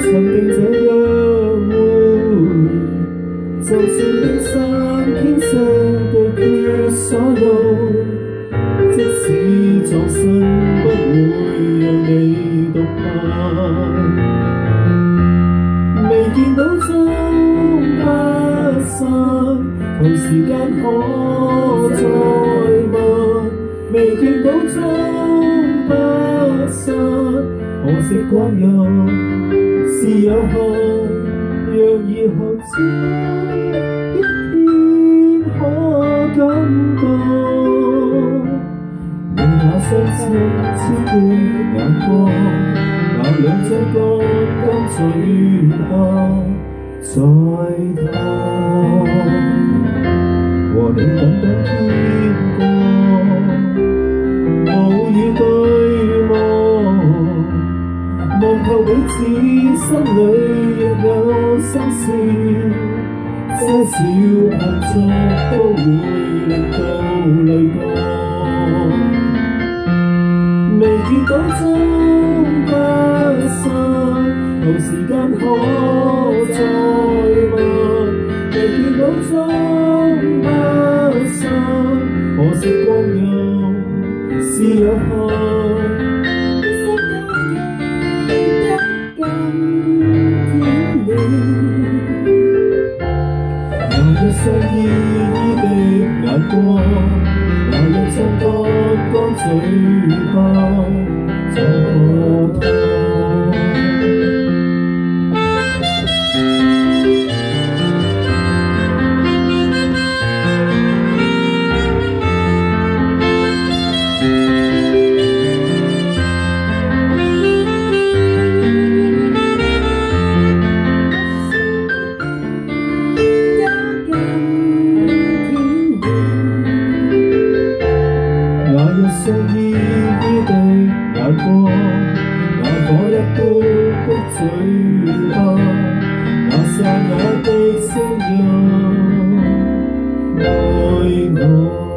曾定這約會，就算冰山傾瀉對決所有，即使葬身不会让你独行。未见到终不散，求时间可再問，未见到终。不散，可惜光陰是有限。若以后知一天可感到，你那雙清澈的眼光，那兩張乾乾嘴巴在燙，和你等等天彼此心裏亦有心事，些小碰觸都會令到淚降。未見到終不散，求時間可一雙依依像依依的眼光那火一般的嘴巴那沙哑的声音爱我。